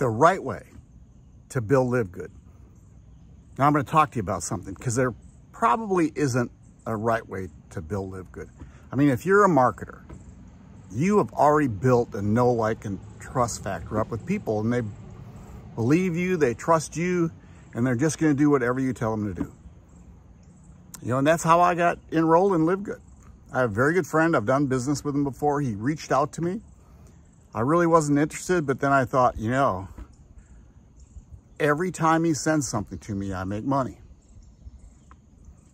the right way to build Live Good. Now I'm going to talk to you about something because there probably isn't a right way to build Live Good. I mean, if you're a marketer, you have already built a know, like, and trust factor up with people and they believe you, they trust you, and they're just going to do whatever you tell them to do. You know, and that's how I got enrolled in Live Good. I have a very good friend. I've done business with him before. He reached out to me. I really wasn't interested, but then I thought, you know, every time he sends something to me, I make money.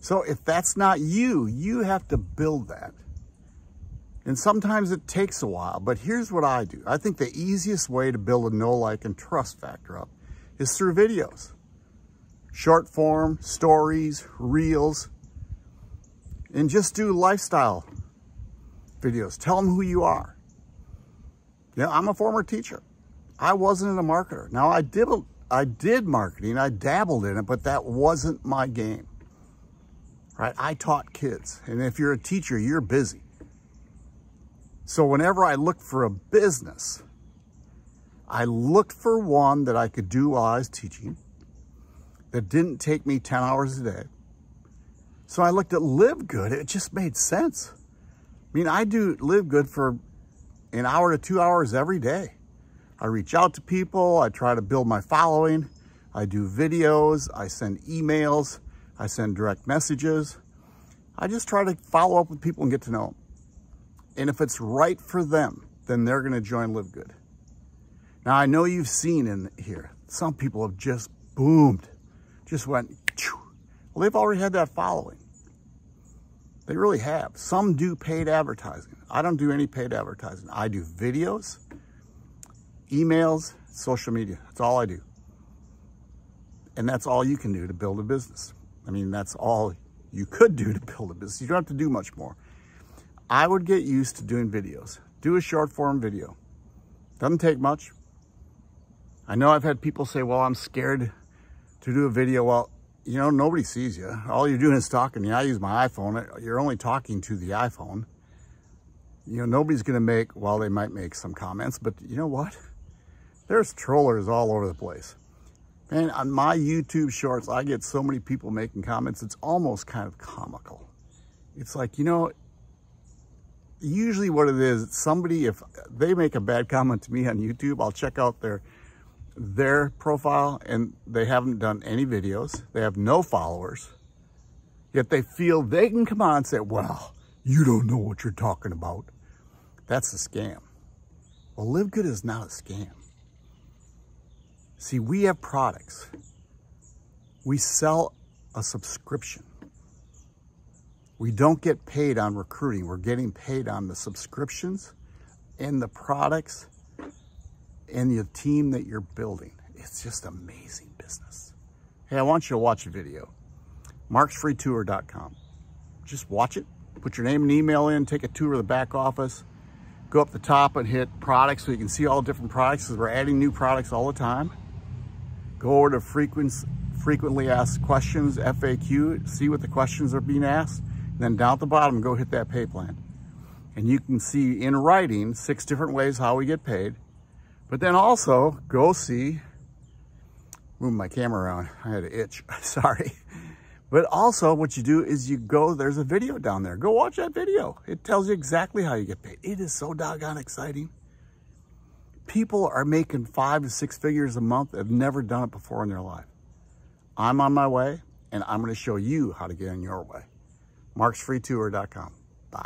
So if that's not you, you have to build that. And sometimes it takes a while, but here's what I do. I think the easiest way to build a know, like, and trust factor up is through videos. Short form, stories, reels, and just do lifestyle videos. Tell them who you are. Know, I'm a former teacher. I wasn't a marketer. Now I did, I did marketing. I dabbled in it, but that wasn't my game. Right? I taught kids. And if you're a teacher, you're busy. So whenever I looked for a business, I looked for one that I could do while I was teaching that didn't take me 10 hours a day. So I looked at Live Good. It just made sense. I mean, I do Live Good for an hour to two hours every day. I reach out to people. I try to build my following. I do videos. I send emails. I send direct messages. I just try to follow up with people and get to know them. And if it's right for them, then they're going to join Live Good. Now, I know you've seen in here, some people have just boomed, just went, well, they've already had that following. They really have. Some do paid advertising. I don't do any paid advertising. I do videos, emails, social media. That's all I do. And that's all you can do to build a business. I mean, that's all you could do to build a business. You don't have to do much more. I would get used to doing videos. Do a short form video. Doesn't take much. I know I've had people say, well, I'm scared to do a video. Well, you know, nobody sees you. All you're doing is talking. Know, I use my iPhone. You're only talking to the iPhone. You know, nobody's going to make, well, they might make some comments, but you know what? There's trollers all over the place. And on my YouTube shorts, I get so many people making comments, it's almost kind of comical. It's like, you know, usually what it is, somebody, if they make a bad comment to me on YouTube, I'll check out their their profile and they haven't done any videos. They have no followers. Yet they feel they can come on and say, well, you don't know what you're talking about. That's a scam. Well, Live Good is not a scam. See, we have products. We sell a subscription. We don't get paid on recruiting. We're getting paid on the subscriptions and the products and the team that you're building. It's just amazing business. Hey, I want you to watch a video. marksfreetour.com. Just watch it. Put your name and email in. Take a tour of the back office. Go up the top and hit products so you can see all different products because we're adding new products all the time. Go over to frequently asked questions, FAQ, see what the questions are being asked. Then down at the bottom, go hit that pay plan. And you can see in writing six different ways how we get paid. But then also go see, move my camera around. I had an itch, sorry. But also what you do is you go, there's a video down there. Go watch that video. It tells you exactly how you get paid. It is so doggone exciting. People are making five to six figures a month. Have never done it before in their life. I'm on my way and I'm going to show you how to get in your way marksfreetour.com. Bye.